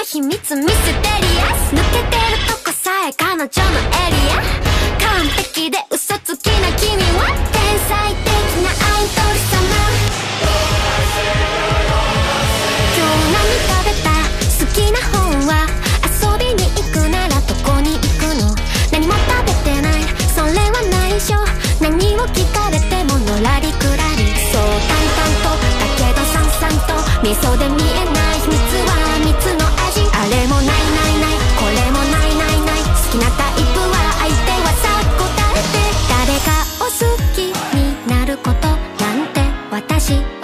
の秘密ミステリアス。抜けてるとこさえ彼女のエリア。完璧で嘘つきな君は天才的なアイドル様。今日何食べた。好きな本は遊びに行くならどこに行くの？何も食べてない。それは内緒。何を聞かれてものらりくらり。そう淡々と。だけどさんさんと。味噌で see